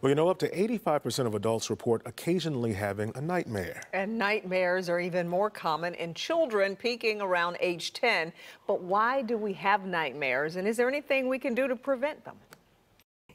Well, you know, up to 85% of adults report occasionally having a nightmare. And nightmares are even more common in children peaking around age 10. But why do we have nightmares? And is there anything we can do to prevent them?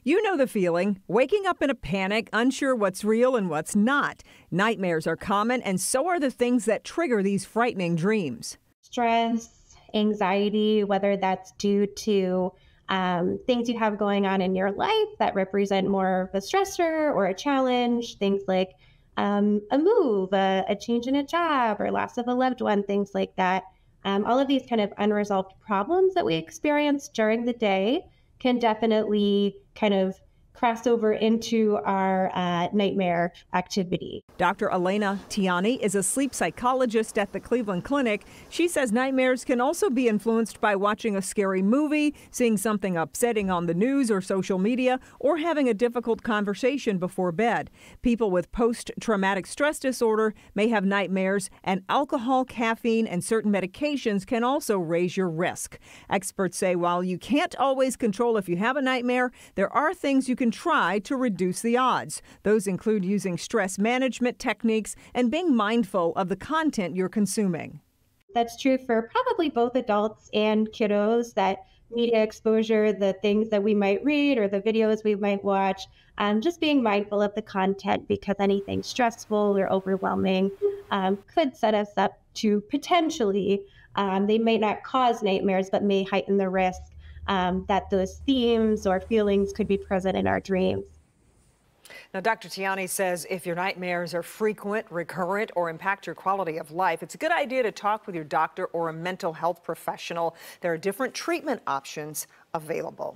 You know the feeling waking up in a panic, unsure what's real and what's not. Nightmares are common, and so are the things that trigger these frightening dreams. Stress, anxiety, whether that's due to um, things you have going on in your life that represent more of a stressor or a challenge, things like um, a move, a, a, change in a job, or loss of a loved one, things like that. Um, all of these kind of unresolved problems that we experience during the day can definitely kind of cross over into our uh, nightmare activity. Dr. Elena Tiani is a sleep psychologist at the Cleveland Clinic. She says nightmares can also be influenced by watching a scary movie, seeing something upsetting on the news or social media, or having a difficult conversation before bed. People with post traumatic stress disorder may have nightmares, and alcohol, caffeine, and certain medications can also raise your risk. Experts say while you can't always control if you have a nightmare, there are things you can can try to reduce the odds. Those include using stress management techniques and being mindful of the content you're consuming. That's true for probably both adults and kiddos that media exposure, the things that we might read or the videos we might watch, um, just being mindful of the content because anything stressful or overwhelming um, could set us up to potentially, um, they may not cause nightmares, but may heighten the risk um, that those themes or feelings could be present in our dreams. Now, Dr. Tiani says if your nightmares are frequent, recurrent, or impact your quality of life, it's a good idea to talk with your doctor or a mental health professional. There are different treatment options available.